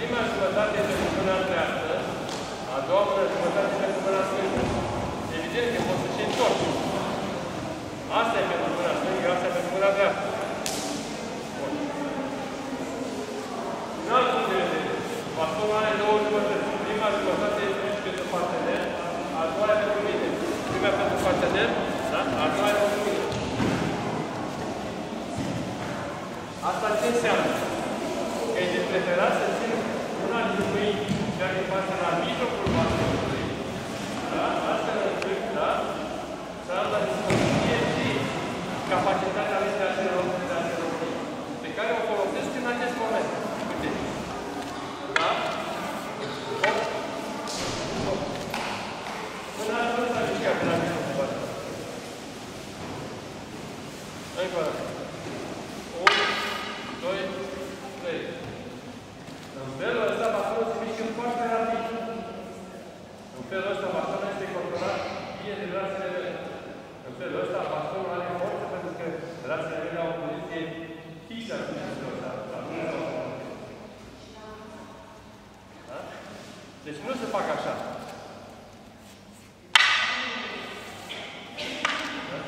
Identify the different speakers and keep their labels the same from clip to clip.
Speaker 1: Prima jumătate este cuvâna dreaptă, a doua jumătate este cuvâna stângă. Evident că poți să și întorci. Asta e pentru mâna stângă, asta e pentru mâna dreaptă. În alt punct de vedere, pastorul are două jumătăți. Prima jumătate este pentru partener, a doua e pentru mine. Prima pentru partener, da? a doua e pentru mine. Asta ce înseamnă? Că e de preferat să țin una din mâini, ceea ce face la mijlocul bastonului, da? Astfel încât, da? Să am la dispoziție și capacitatea lui de a se români, de a se români, pe care o folosesc în acest moment. Uite. Da? Hop. Hop. Până atunci s-a mișcat, până la mijlocul bastonului. Încă o dată. 1, 2, 3. În felul ăsta, bastonul se mișcă foarte rapid. În felul ăsta, bastonul este controlat bine de brațele mele. În felul ăsta, bastonul are forță pentru că brațele mele au o poziție fixă în felul ăsta. La mână da? Deci nu se fac așa. Da?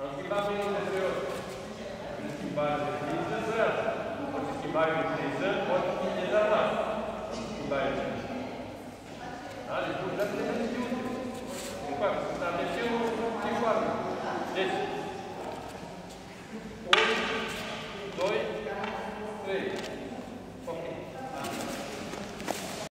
Speaker 1: Am schimbat mâinile de trei ori. Prin schimbare de Dois, dois, três.